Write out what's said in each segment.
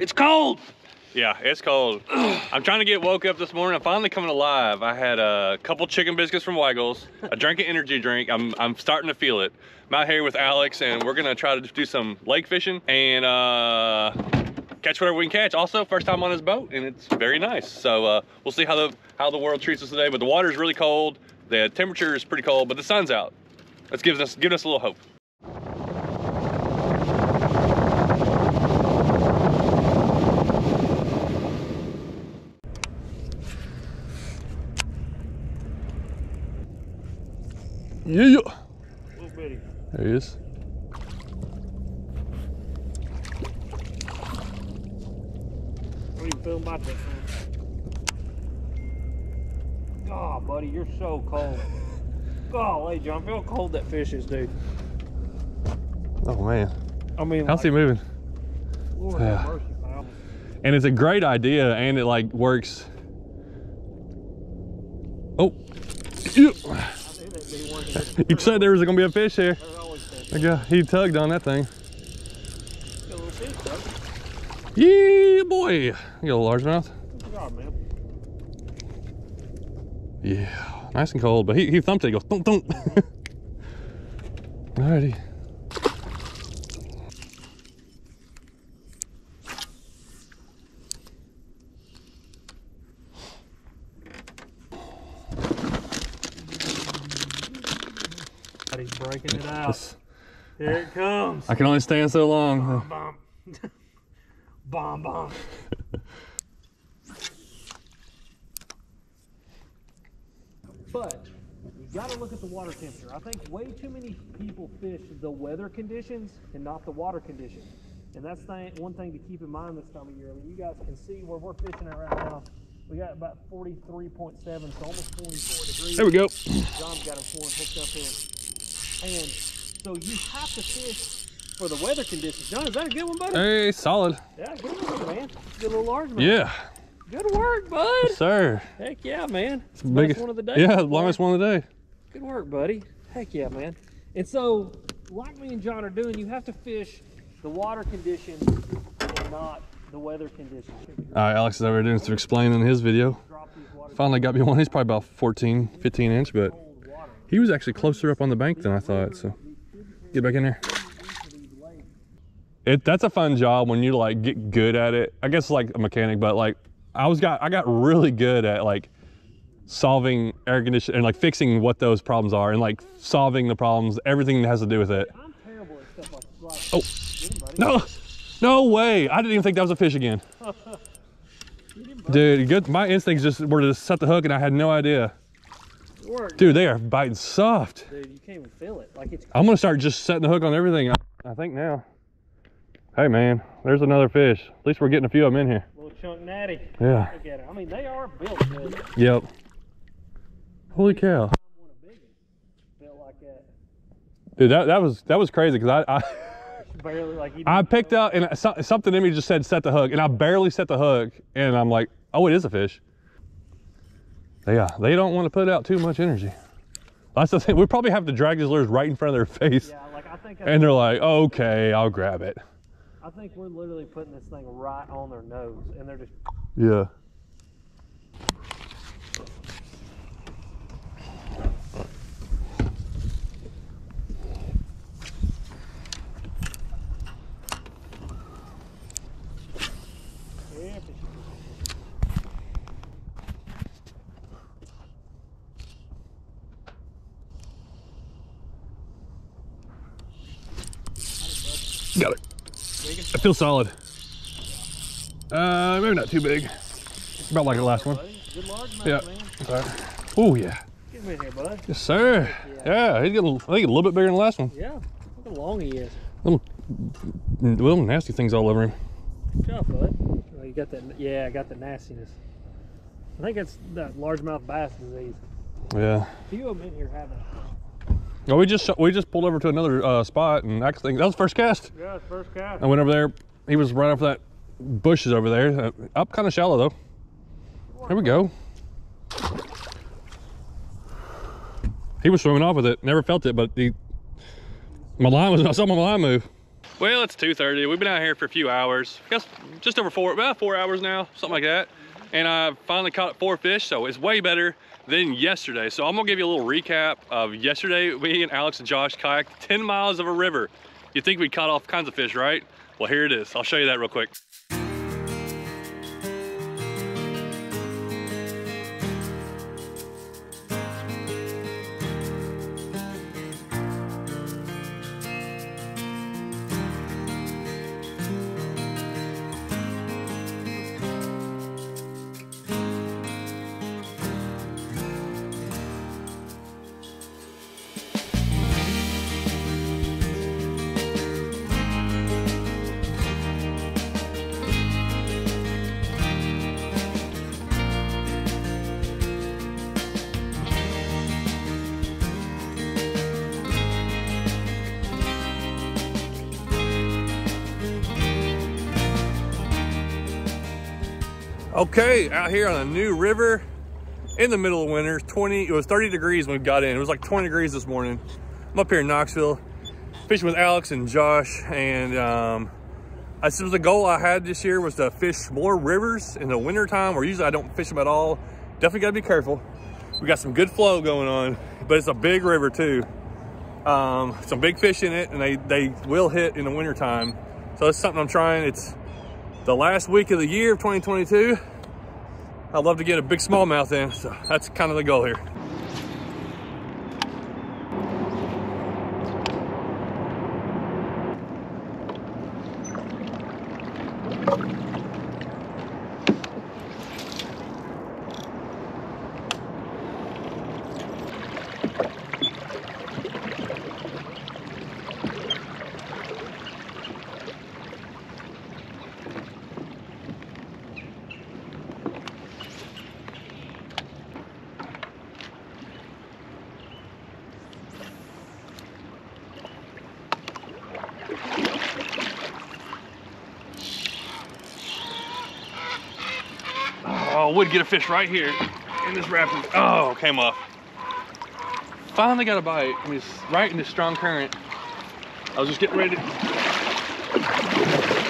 It's cold. Yeah, it's cold. I'm trying to get woke up this morning. I'm finally coming alive. I had a couple chicken biscuits from Weigel's. I drank an energy drink. I'm, I'm starting to feel it. I'm out here with Alex and we're gonna try to do some lake fishing and uh, catch whatever we can catch. Also, first time on this boat and it's very nice. So uh, we'll see how the, how the world treats us today. But the water is really cold. The temperature is pretty cold, but the sun's out. Let's give us, give us a little hope. Yeah. Little bitty. There he is. What are you about that thing? Oh, buddy, you're so cold. Golly, John, feel cold that fish is, dude. Oh man. I mean, How's he moving? Lord Yeah. have mercy, pal. And it's a great idea and it like works. Oh. Yeah. You said there was gonna be a fish here. Uh, he tugged on that thing. Got. Yeah, boy. You got a largemouth? Yeah. Nice and cold, but he, he thumped it. He goes, thump, thump. Alrighty. Breaking it out. Just- Here it comes. I can only stand so long. Bomb. bomb, bomb. but you got to look at the water temperature. I think way too many people fish the weather conditions and not the water conditions. And that's thing, one thing to keep in mind this time of year. I mean, you guys can see where we're fishing at right now. We got about 43.7, so almost 44 degrees. There we go. John's got him flooring hooked up here. And so you have to fish for the weather conditions. John, is that a good one, buddy? Hey, solid. Yeah, good one, man. Good little large man. Yeah. Good work, bud. Yes, sir. Heck yeah, man. It's the Biggest one of the day. Yeah, longest one of the day. Good work, buddy. Heck yeah, man. And so, like me and John are doing, you have to fish the water conditions and not the weather conditions. All right, Alex is over doing some explaining in his video. Drop these water Finally got me one. He's probably about 14, 15 inch, but. He was actually closer up on the bank than I thought. So get back in there. It that's a fun job when you like get good at it. I guess like a mechanic, but like I was got I got really good at like solving air condition and like fixing what those problems are and like solving the problems, everything that has to do with it. I'm terrible at stuff like, like Oh. Get him, buddy. No, no way. I didn't even think that was a fish again. Get him, buddy. Dude, good. My instincts just were to set the hook and I had no idea. Work. Dude, they are biting soft. Dude, you can't even feel it. Like it's I'm gonna start just setting the hook on everything. I, I think now. Hey man, there's another fish. At least we're getting a few of them in here. little chunk natty. Yeah. Look at it. I mean, they are built good. Yep. Holy cow. want a big one. Built like that. Dude, that, that was that was crazy because I, I Barely like I picked up and so- something in me just said set the hook and I barely set the hook and I'm like, oh, it is a fish. Yeah, they don't want to put out too much energy. That's the thing. We probably have to drag these lures right in front of their face, Yeah, like I think and they're like, okay, I'll grab it. I think we're literally putting this thing right on their nose, and they're just Yeah. yeah, Got it. I feel solid. Uh, maybe not too big. About like the last one. Yeah. man. Oh yeah. Get him in here. Yes, sir. Yeah, he's getting, I think, a little bit bigger than the last one. Yeah. Look how long he is. Little, little nasty things all over him. Good job, bud. Oh, you got that? Yeah, I got the nastiness. I think it's that largemouth bass disease. Yeah. A few of them in here have it. Well, we just we just pulled over to another uh, spot, and actually that was first cast. Yeah, it's first cast. I went over there. He was right off that bushes over there. Uh, up kind of shallow though. Here we go. He was swimming off with it. Never felt it, but he. My line was. I saw my line move. Well, it's 2.30. We've been out here for a few hours. I guess just over four, about four hours now, something like that. And I finally caught four fish, so it's way better than yesterday. So I'm gonna give you a little recap of yesterday. Me and Alex and Josh kayaked 10 miles of a river. You think we caught all kinds of fish, right? Well, here it is. I'll show you that real quick. Okay, out here on a new river in the middle of winter. 20, it was 30 degrees when we got in. It was like 20 degrees this morning. I'm up here in Knoxville, fishing with Alex and Josh. And um, was the goal I had this year was to fish more rivers in the winter time, where usually I don't fish them at all. Definitely gotta be careful. We got some good flow going on, but it's a big river too. Um, some big fish in it and they, they will hit in the winter time. So it's something I'm trying. It's the last week of the year of 2022. I'd love to get a big smallmouth in, so that's kind of the goal here. Oh, would get a fish right here in this rapid. Oh, came off. Finally got a bite. I mean, right in this strong current. I was just getting ready to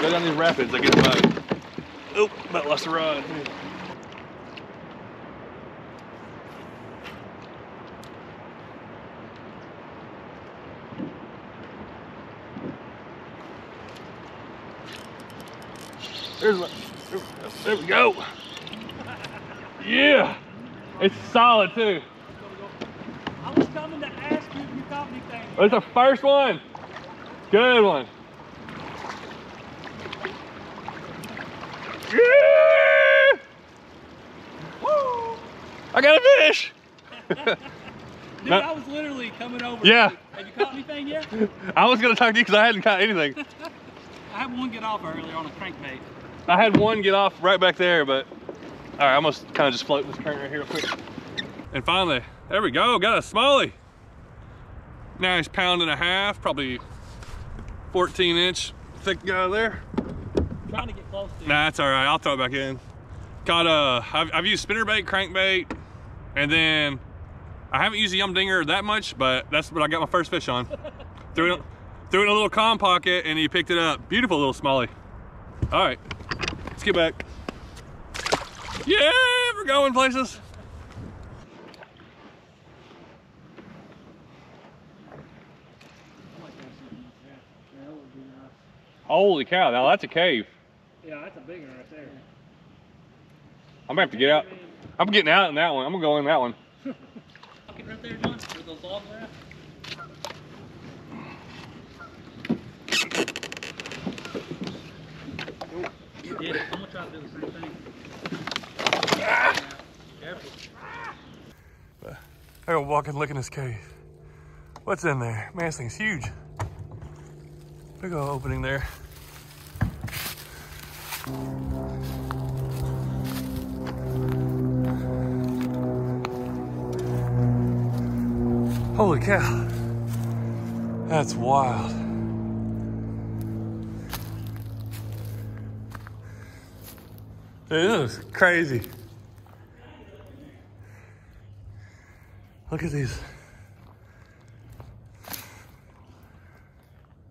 go down these rapids. I get a bite. Oh, about lost the rod. There's. There we go. Yeah. It's solid too. I was coming to ask you if you caught anything. Oh, it's the first one. Good one. Yeah! Woo! I got a fish. Dude, I was literally coming over. Yeah. Have you caught anything yet? I was gonna talk to you because I hadn't caught anything. I had one get off earlier on a crankbait. I had one get off right back there, but all right, I'm gonna kind of just float this current right here real quick. And finally, there we go, got a smallie. Nice pound and a half, probably 14 inch thick guy there. trying to get close to you. Nah, that's all right, I'll throw it back in. Got a, I've, I've used spinnerbait, crankbait, and then I haven't used a yum dinger that much, but that's what I got my first fish on. threw, it, threw it in a little calm pocket and he picked it up. Beautiful little smallie. All right, let's get back. Yeah, we're going places. Holy cow, now that's a cave. Yeah, that's a big one right there. I'm gonna have to get out. I'm getting out in that one. I'm gonna go in that one. Bucket right there, John, with those logs around. Yeah, I'm gonna try to do the same thing. I gotta walk and look in this cave. What's in there? Man, this thing's huge. Big old opening there. Holy cow. That's wild. Dude, this is crazy. Look at these.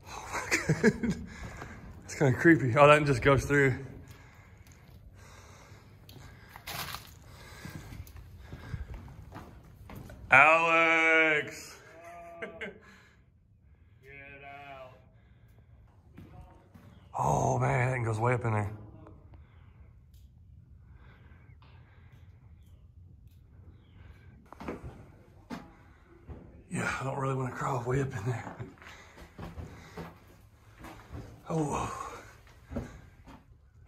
Oh my god. it's kind of creepy. Oh, that just goes through. Alex! Get out. Oh man, that thing goes way up in there. Don't really want to crawl way up in there. Oh.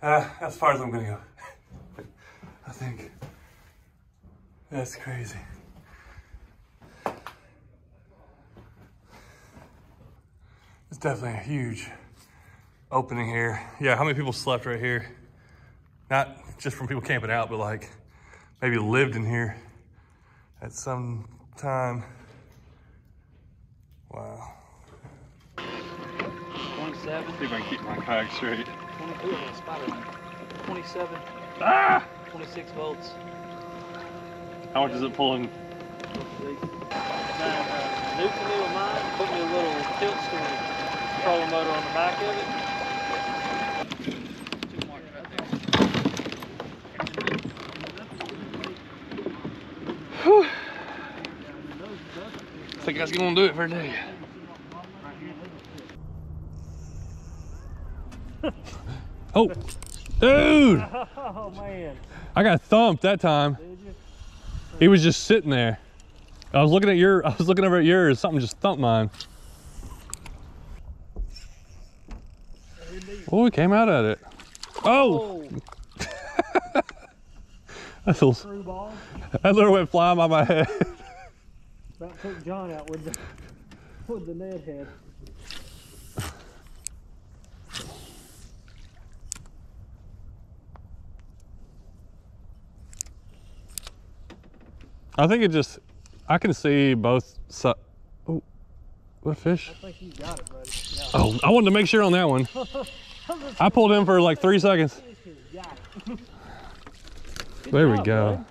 Ah, as far as I'm gonna go. I think. That's crazy. It's definitely a huge opening here. Yeah, how many people slept right here? Not just from people camping out, but like maybe lived in here at some time. 27, See if I can keep my kayak straight. 22 on spider line. 27, Ah! 26 volts. How much is it pulling? Now, uh, new canoe of mine, put me a little tilt steering trolling motor on the back of it. I think that's gonna do it for today. Oh, dude! Oh man, I got thumped that time. did you? He was just sitting there. I was looking at your, I was looking over at yours. Something just thumped mine. Oh, we came out at it. Oh, Oh, that little, that little went flying by my head. About took John out with the with the Ned head. I think it just, I can see both. Si- oh, what fish? I think you got it, buddy. Yeah. Oh, I wanted to make sure on that one. I pulled in for like three seconds. Got it. Good There we go.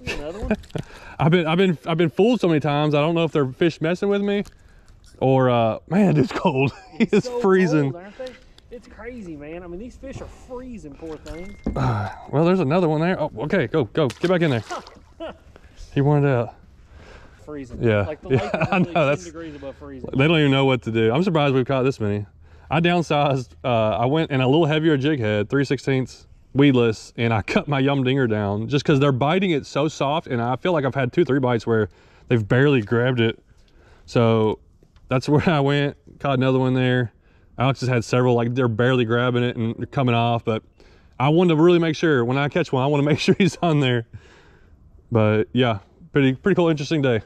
Another one. I've been, I've been, I've been fooled so many times. I don't know if they're fish messing with me, or uh, man, it's cold. it's So freezing. cold? It's crazy, man. I mean, these fish are freezing, poor things. Well, there's another one there. Oh, okay, go, go, get back in there. He wanted out. Freezing. Yeah, Like the yeah, lake I know, that's- degrees above freezing. They don't even know what to do. I'm surprised we've caught this many. I downsized. Uh, I went in a little heavier jig head, 3 16ths weedless, and I cut my yum dinger down just because they're biting it so soft. And I feel like I've had two, three bites where they've barely grabbed it. So that's where I went. Caught another one there. Alex has had several, like they're barely grabbing it and they're coming off. But I wanted to really make sure when I catch one, I want to make sure he's on there. But yeah, pretty, pretty cool, interesting day.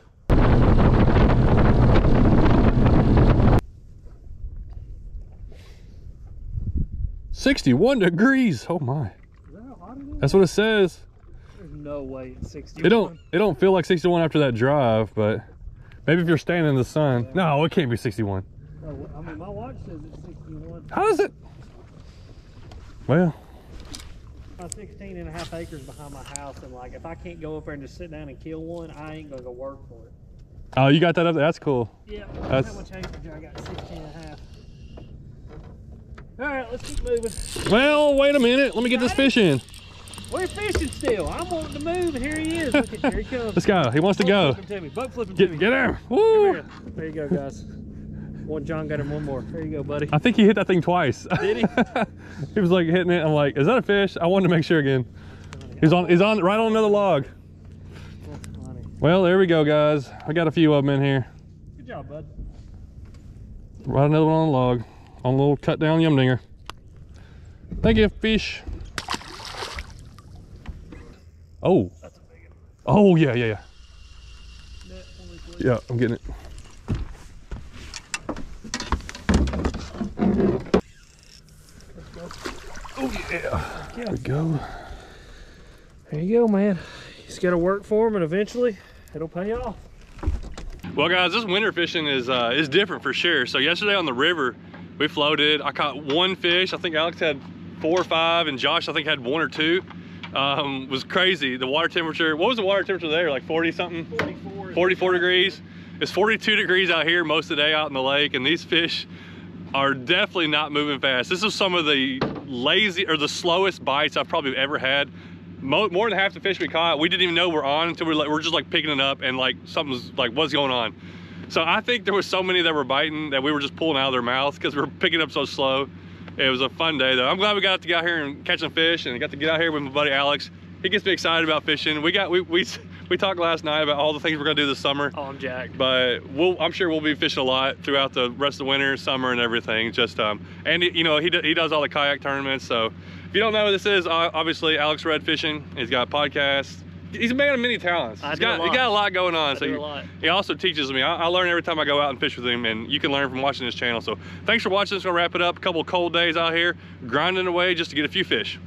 Sixty-one degrees. Oh my. Is that how hot it is? That's what it says. There's no way it's 60. It don't it don't feel like 61 after that drive, but maybe if you're standing in the sun. No, it can't be 61. Oh, I mean, my watch says it's 61. How is it? Well, I'm 16 and a half acres behind my house, and like, if I can't go up there and just sit down and kill one, I ain't gonna go work for it. oh, you got that up there. That's cool. Yeah, That's- how much acreage I got? 16 and a half. All right, let's keep moving. Well, wait a minute. Let me get this fish in. We're fishing still. I'm wanting to move, and here he is. Look at, here he comes. Let's go. He wants to Boat go. flip him to me. Boat flip him to me. Get get him. Woo! here. There you go, guys. One John got him one more. There you go, buddy. I think he hit that thing twice. Did he? he was like hitting it. I'm like, is that a fish? I wanted to make sure again. He's on. He's on right on another log. Well, there we go, guys. I got a few of them in here. Good job, bud. Right another one on the log. On a little cut down yum dinger. Thank you, fish. Oh. That's a big one. Oh, yeah, yeah, yeah. Net only three. Yeah, I'm getting it. Oh, yeah. There we go. There you go, man. You just got to work for them, and eventually it'll pay off. Well, guys, this winter fishing is uh, is different for sure. So yesterday on the river, we floated. I caught one fish. I think Alex had four or five, and Josh I think had one or two. Um, was crazy. The water temperature. What was the water temperature there? Like 40 something. 44. 44 degrees. It's 42 degrees out here most of the day out in the lake, and these fish are definitely not moving fast. This is some of the lazy or the slowest bites I've probably ever had. Mo more than half the fish we caught, we didn't even know we're on until we're, like, we're just like picking it up and like something's like, what's going on? So I think there was so many that were biting that we were just pulling out of their mouth because we are picking up so slow. It was a fun day though. I'm glad we got to get out here and catch some fish and got to get out here with my buddy Alex. He gets me excited about fishing. We got we we we talked last night about all the things we're gonna do this summer. Oh, I'm jacked. But we'll I'm sure we'll be fishing a lot throughout the rest of the winter, summer, and everything. Just um and you know he he does all the kayak tournaments. So if you don't know who this is, obviously Alex Rudd Fishing. He's got podcasts he's a man of many talents. I he's got a lot. he got a lot going on. I so he, a lot. he also teaches me. I, I learn every time I go out and fish with him, and you can learn from watching his channel. So thanks for watching. It's gonna wrap it up. A couple cold days out here, grinding away just to get a few fish.